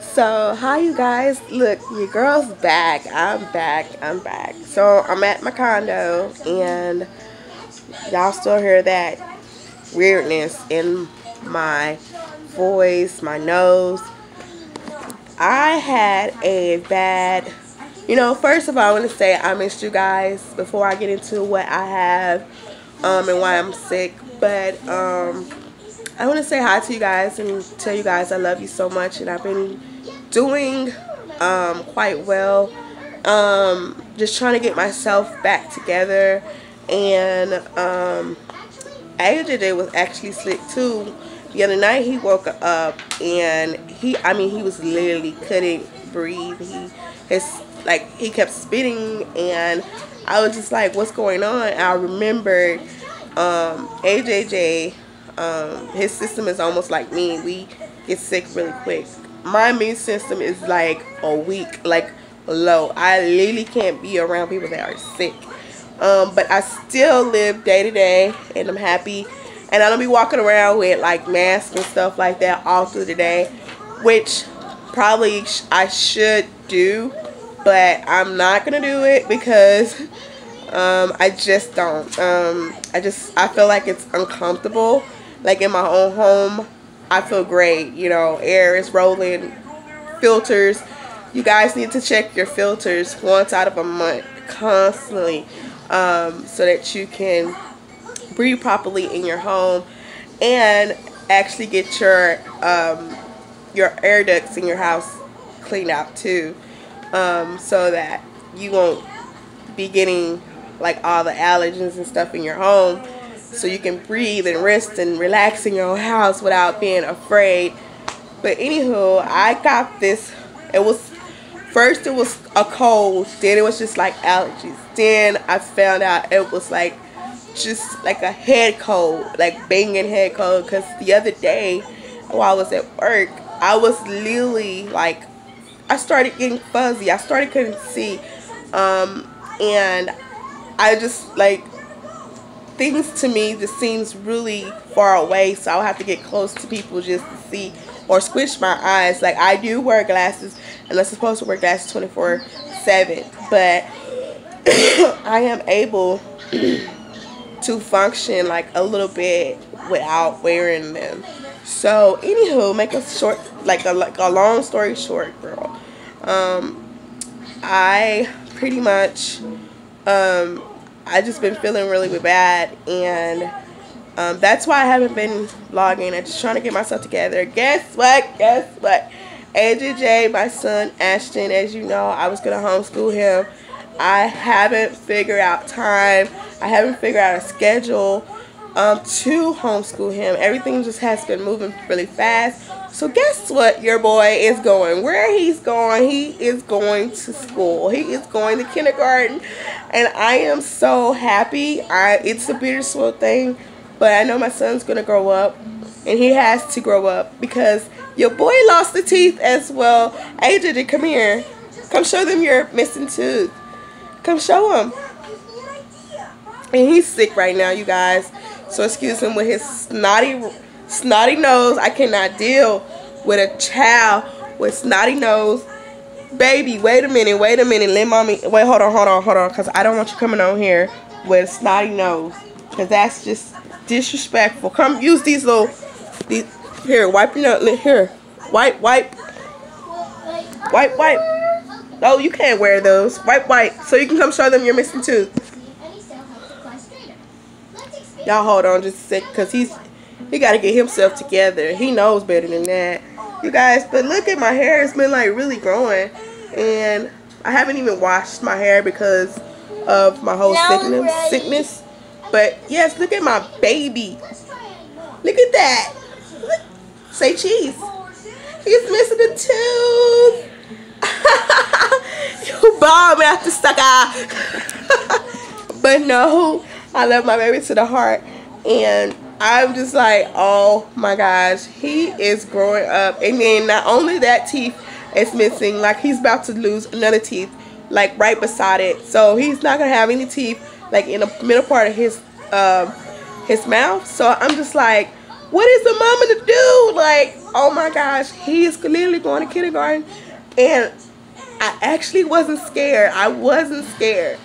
So, hi you guys. Look, your girl's back. I'm back. I'm back. So, I'm at my condo and y'all still hear that weirdness in my voice, my nose. I had a bad, you know, first of all, I want to say I missed you guys before I get into what I have um, and why I'm sick. But um, I want to say hi to you guys and tell you guys I love you so much and I've been doing um, quite well. Um, just trying to get myself back together and um, AJ was actually sick too. The other night he woke up and he, I mean, he was literally couldn't breathe. He, his, like, he kept spitting and I was just like, what's going on? I remembered um, AJJ, um, his system is almost like me. We get sick really quick my immune system is like a weak, like low. I literally can't be around people that are sick. Um, but I still live day to day and I'm happy. And I don't be walking around with like masks and stuff like that all through the day, which probably I should do, but I'm not gonna do it because um, I just don't. Um, I just I feel like it's uncomfortable. Like in my own home, I feel great. You know, air is rolling, filters. You guys need to check your filters once out of a month constantly um, so that you can breathe properly in your home and actually get your um, your air ducts in your house cleaned out too um, so that you won't be getting like all the allergens and stuff in your home so you can breathe and rest and relax in your own house without being afraid. But anywho, I got this. It was first it was a cold, then it was just like allergies. Then I found out it was like just like a head cold, like banging head cold. Because the other day while I was at work, I was literally like, I started getting fuzzy. I started couldn't see, um, and I just like things to me just seems really far away so I'll have to get close to people just to see or squish my eyes. Like I do wear glasses and I'm supposed to wear glasses 24 7 but I am able to function like a little bit without wearing them. So anywho make a short like a like a long story short girl. Um I pretty much um I just been feeling really bad and um, that's why I haven't been vlogging. I'm just trying to get myself together. Guess what? Guess what? AJ, my son Ashton, as you know, I was going to homeschool him. I haven't figured out time. I haven't figured out a schedule um, to homeschool him. Everything just has been moving really fast. So guess what your boy is going? Where he's going, he is going to school. He is going to kindergarten. And I am so happy. I It's a bittersweet thing. But I know my son's to grow up. And he has to grow up because your boy lost the teeth as well. AJ, come here. Come show them your missing tooth. Come show him. And he's sick right now, you guys. So excuse him with his snotty, snotty nose. I cannot deal with a child with snotty nose. Baby, wait a minute, wait a minute. Let mommy, wait, hold on, hold on, hold on. Because I don't want you coming on here with a snotty nose. Because that's just disrespectful. Come use these little, these, here, wipe your nose, here. Wipe, wipe. Wipe, wipe. No, you can't wear those. Wipe, wipe. So you can come show them your missing tooth. Y'all hold on just a sec, because he's he got to get himself together. He knows better than that. You guys, but look at my hair. It's been like really growing. And I haven't even washed my hair because of my whole sickness. sickness. But yes, look at my baby. Look at that. Look. Say cheese. He's missing a tooth. you bomb after sucker. but no, I love my baby to the heart. And I'm just like, oh my gosh, he is growing up. And then not only that teeth is missing, like he's about to lose another teeth, like right beside it. So he's not gonna have any teeth like in the middle part of his um, his mouth. So I'm just like, what is the mama to do? Like, oh my gosh, he is literally going to kindergarten. And I actually wasn't scared. I wasn't scared.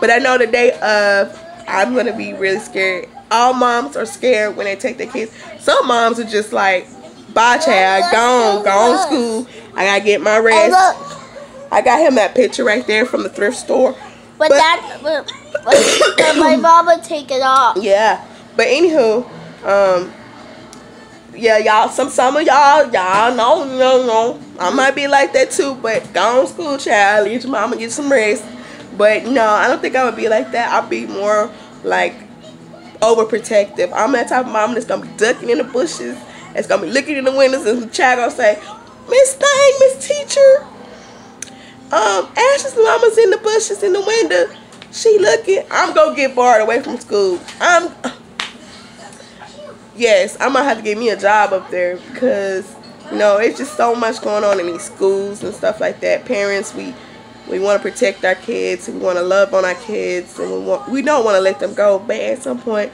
But I know the day of, I'm to be really scared. All moms are scared when they take their kids. Some moms are just like, bye child, gone, gone school. I got to get my rest. I got him that picture right there from the thrift store. But, but that, but, but my mama take it off. Yeah. But anywho, um, yeah, y'all, some some of y'all, y'all know, no, no. I might be like that too, but go on school, child. Leave your mama get some rest. But no, I don't think I would be like that. I'd be more like overprotective. I'm that type of mom that's gonna be ducking in the bushes, that's gonna be looking in the windows, and the child gonna say, Miss Thing, Miss Teacher, um, Ashley's mama's in the bushes in the window. She looking. I'm gonna get barred away from school. I'm yes, I'm gonna have to get me a job up there because you know it's just so much going on in these schools and stuff like that. Parents, we we want to protect our kids, we want to love on our kids, and we want we don't want to let them go. But at some point,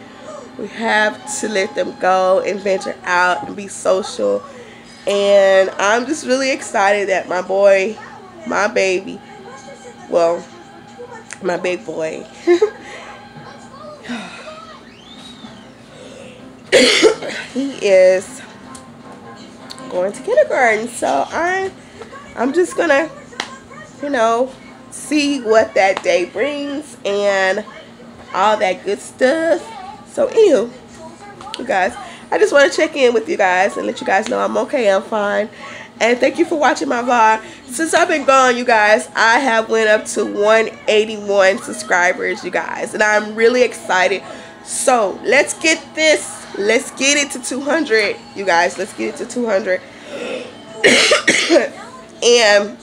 we have to let them go and venture out and be social. And I'm just really excited that my boy, my baby, well, my big boy. he is going to kindergarten. So I, I'm just gonna, you know, see what that day brings and all that good stuff. So anywho, you guys, I just want to check in with you guys and let you guys know I'm okay, I'm fine. And thank you for watching my vlog. Since I've been gone, you guys, I have went up to 181 subscribers, you guys. And I'm really excited. So, let's get this Let's get it to 200, you guys. Let's get it to 200. and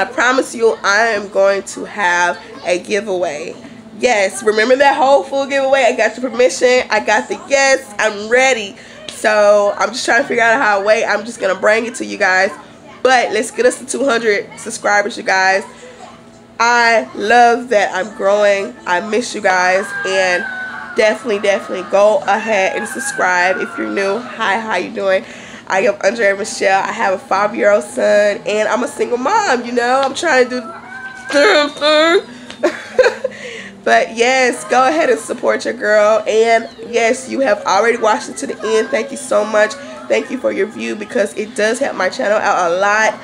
I promise you, I am going to have a giveaway. Yes, remember that whole full giveaway? I got your permission. I got the yes. I'm ready. So I'm just trying to figure out how to wait. I'm just going to bring it to you guys. But let's get us to 200 subscribers, you guys. I love that I'm growing. I miss you guys. And definitely, definitely go ahead and subscribe if you're new. Hi, how you doing? I am Andrea Michelle. I have a five-year-old son, and I'm a single mom, you know. I'm trying to do but yes, go ahead and support your girl. And yes, you have already watched it to the end. Thank you so much. Thank you for your view because it does help my channel out a lot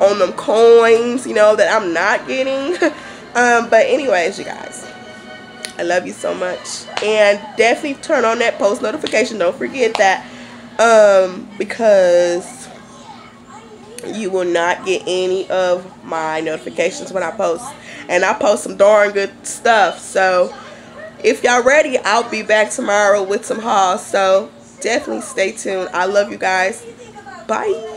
on them coins, you know, that I'm not getting. um, but anyways, you guys I love you so much. And definitely turn on that post notification. Don't forget that. Um, because you will not get any of my notifications when I post. And I post some darn good stuff. So if y'all ready, I'll be back tomorrow with some hauls. So definitely stay tuned. I love you guys. Bye.